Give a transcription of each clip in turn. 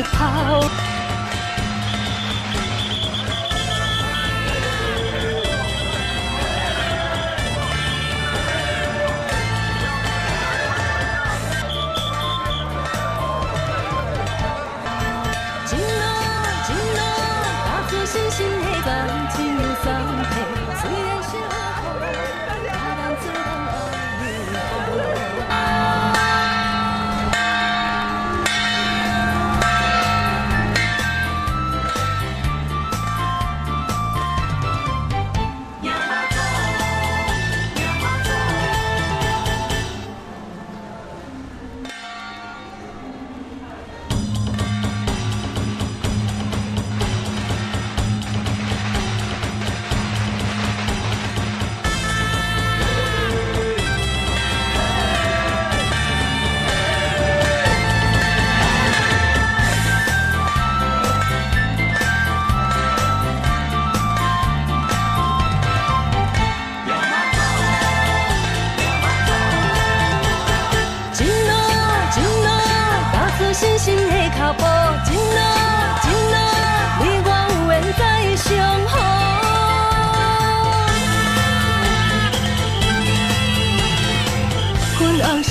奔跑。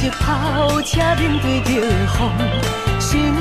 是跑车面对着风，心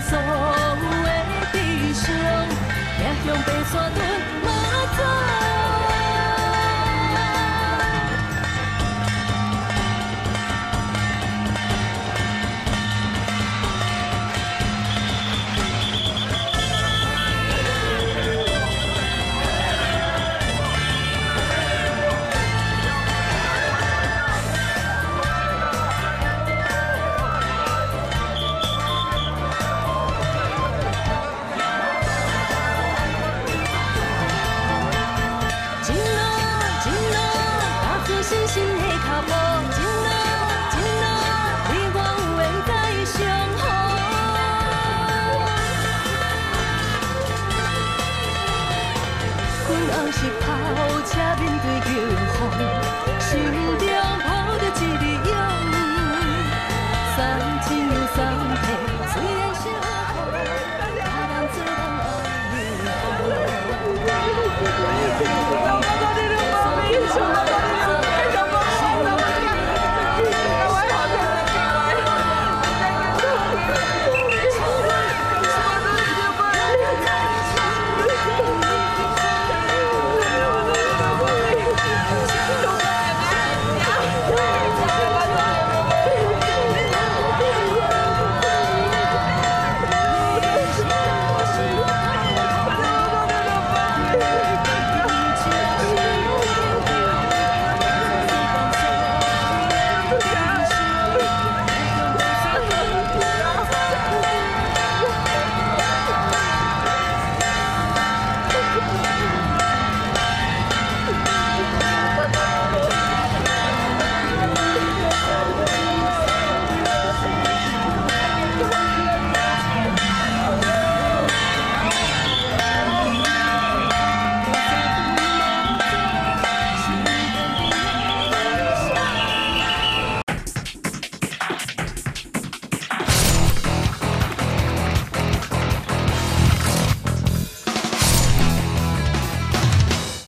所有的弟兄，也向北山遁马走。